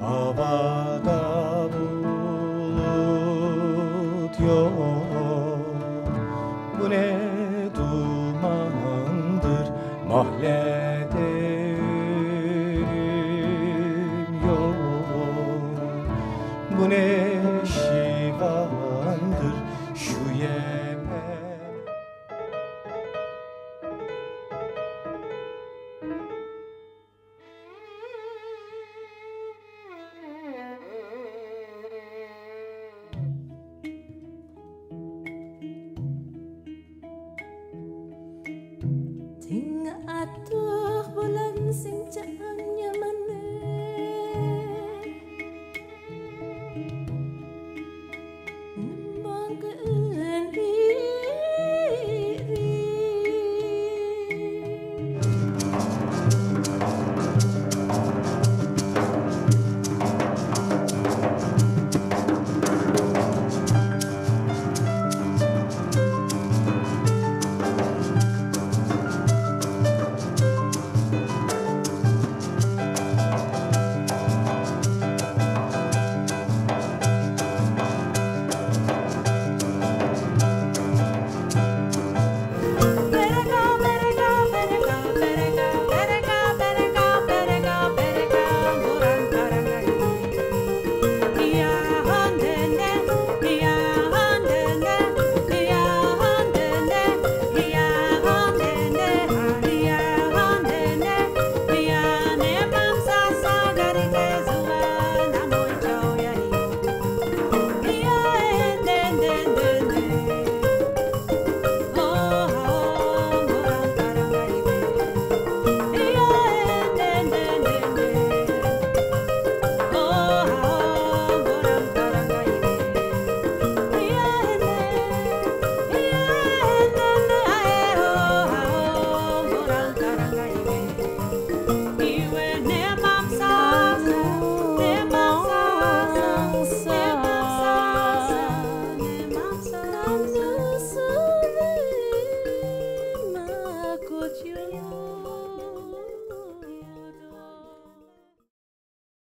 Havada bulut yok. Bu ne dumandır Mahallede hát thưa vô lân xin chẳng